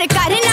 I got it.